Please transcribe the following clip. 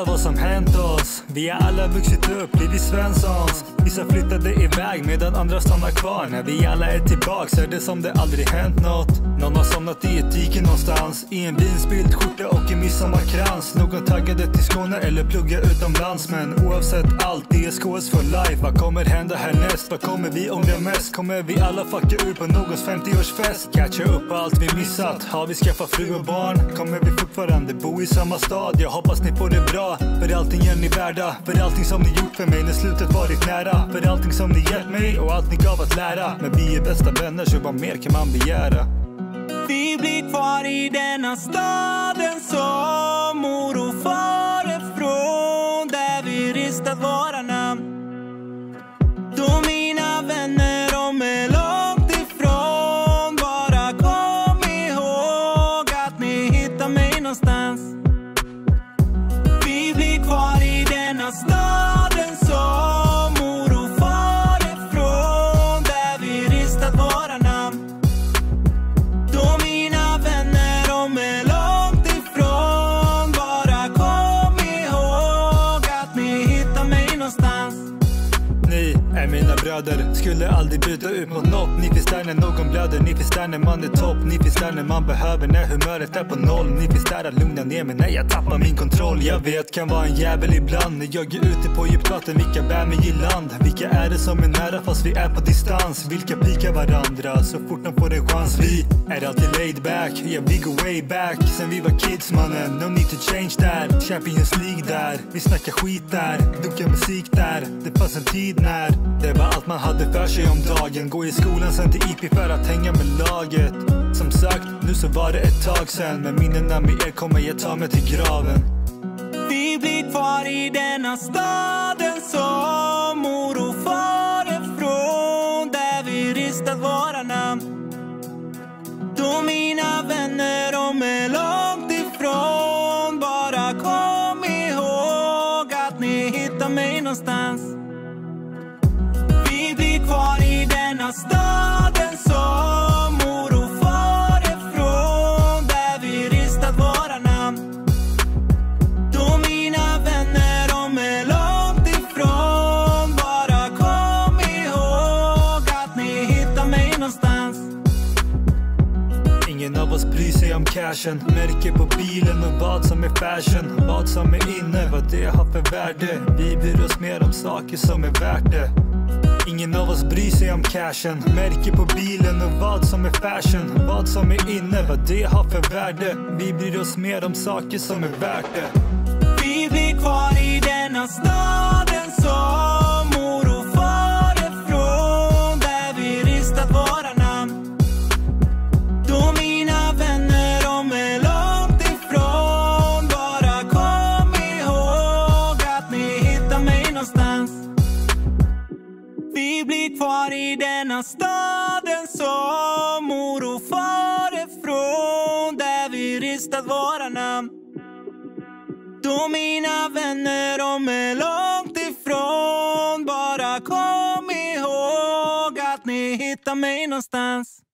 berätta vad som hänt oss. Vi har alla vuxit upp, blivit Svenssons. Vissa flyttade iväg medan andra stannar kvar. När vi alla är tillbaks är det som det aldrig hänt något. Någon har somnat i ett dike någonstans. I en vinspilld skjorta och en midsommarkrans. Någon taggade till Skåne eller plugga utomlands. Men oavsett allt, det är for life. Vad kommer hända härnäst? Vad kommer vi ångra mest? Kommer vi alla fucka ur på någons 50-årsfest? Catcha upp på allt vi missat. Har vi skaffat fru och barn? Kommer vi fortfarande bo i samma stad? Jag hoppas ni får det bra. För allting är ni värda. För allting som ni gjort för mig när slutet varit nära. För allting som ni gett mig och allt ni gav att lära. Men vi är bästa vänner så vad mer kan man begära? Vi blir kvar i denna staden som mor och far ifrån där vi ristat våra namn. Denna bröder, skulle aldrig byta ut mot nåt Ni finns där när någon blöder, ni finns där när man är topp. Ni finns där när man behöver, när humöret är på noll. Ni finns där att lugna ner mig när jag tappar min kontroll. Jag vet, kan vara en jävel ibland. När jag är ute på djupt vatten, vilka bär mig i land? Vilka är det som är nära fast vi är på distans? Vilka pikar varandra så fort de får en chans? Vi är alltid laid back, ja vi går way back. Sen vi var kids mannen, no need to change that. Champions League där, vi snackar skit där. Dunkar musik där, det fanns en tid när Det var allt man hade för sig om dagen. Gå i skolan sen till IP för att hänga med laget. Som sagt, nu så var det ett tag sen Men minnena med er kommer jag ta mig till graven. Vi blir kvar i denna staden som mor och far ifrån. Där vi ristat våra namn. Då mina vänner de är långt ifrån Bara kom ihåg att ni hittar mig någonstans kvar i denna staden som mor och far är från Där vi ristat våra namn. Då mina vänner de är långt ifrån Bara kom ihåg att ni hittar mig någonstans. Ingen av oss bryr sig om cashen. Märke på bilen och vad som är fashion. Vad som är inne, vad det har för värde. Vi bryr oss mer om saker som är värt det Ingen av oss bryr sig om cashen. Märke på bilen och vad som är fashion. Vad som är inne, vad det har för värde. Vi bryr oss mer om saker som är värt det. Vi blir kvar i denna stad. Kvar i denna staden som mor och far ifrån Där vi ristat våra namn. Då mina vänner de är långt ifrån Bara kom ihåg att ni hittar mig någonstans.